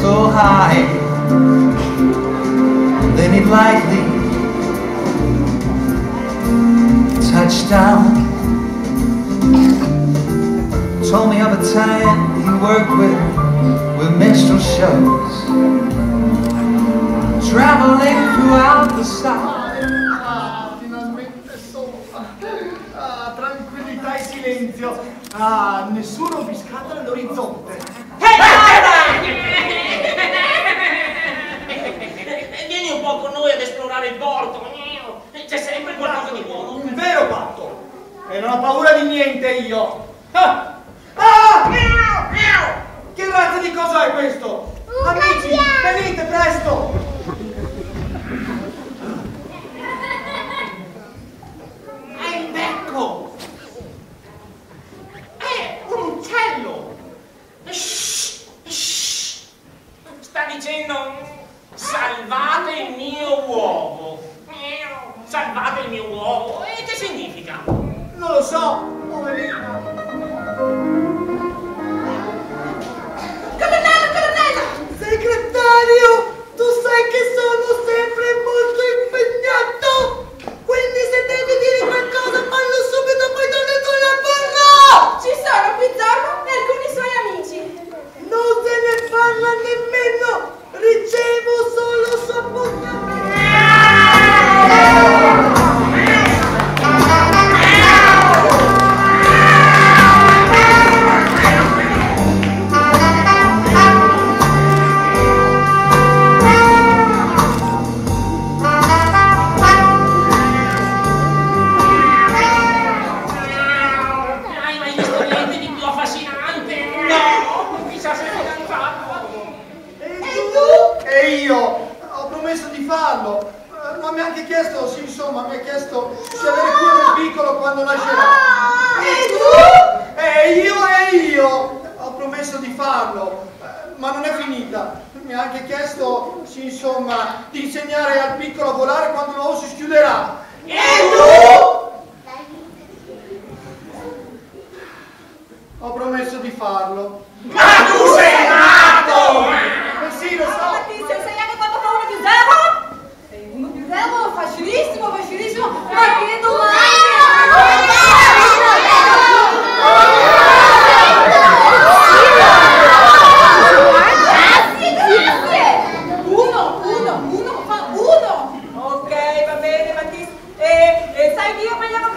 so high. Then it lightly touched down. Told me of a time he worked with With minstrel shows. Traveling throughout the South. Ah, ah tranquillità e silenzio, ah, nessuno biscatta all'orizzonte. non ho paura di niente io. Ah! Vai, Guia, vai.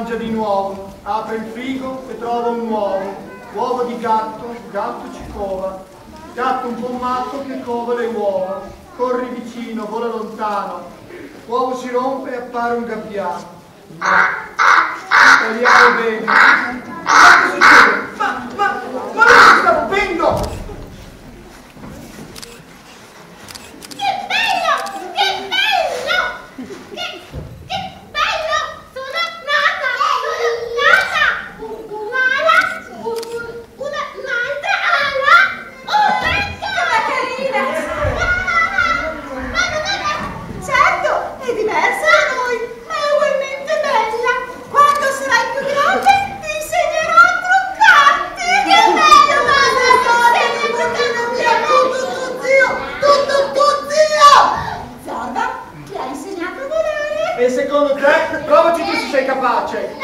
mangia di nuovo, apre il frigo e trova un uovo, uovo di gatto, gatto ci cova, gatto un po' matto che cova le uova, corri vicino, vola lontano, uovo si rompe e appare un gabbiano. Italiano bene.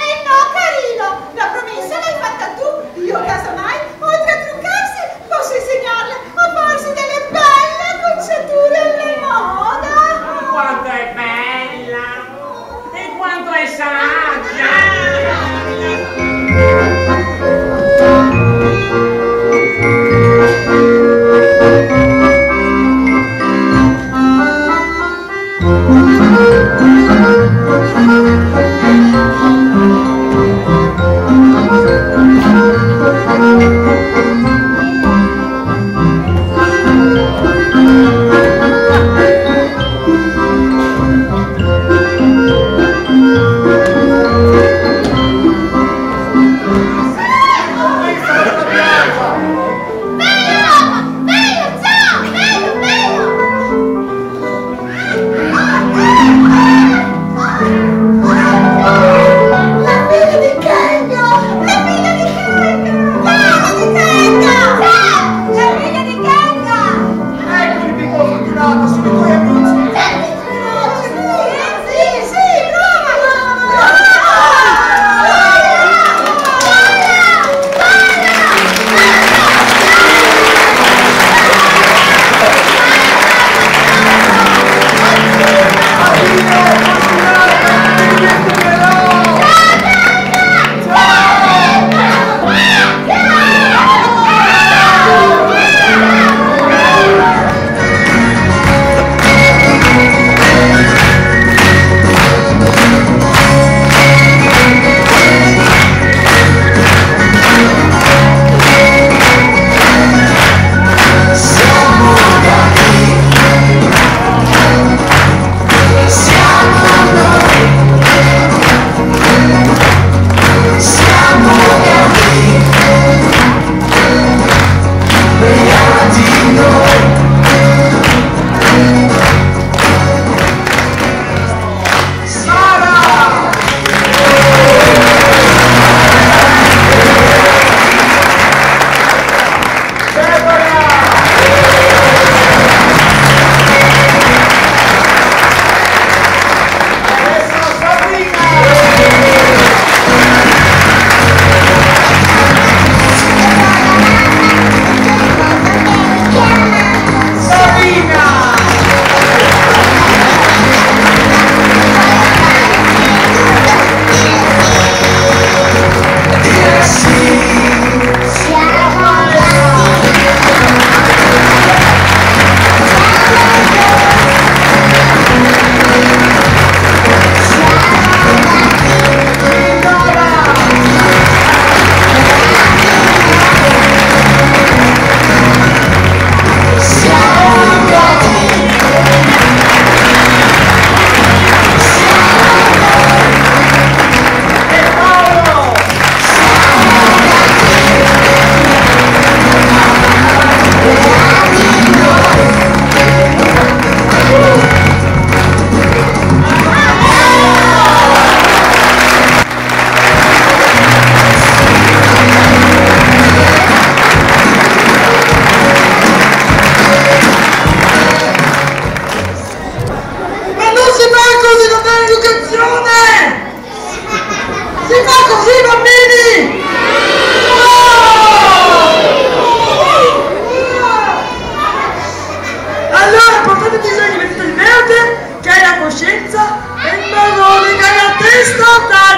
Eh no, carino, la promessa l'hai fatta tu, io casomai.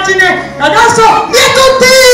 Satine. And also, little things.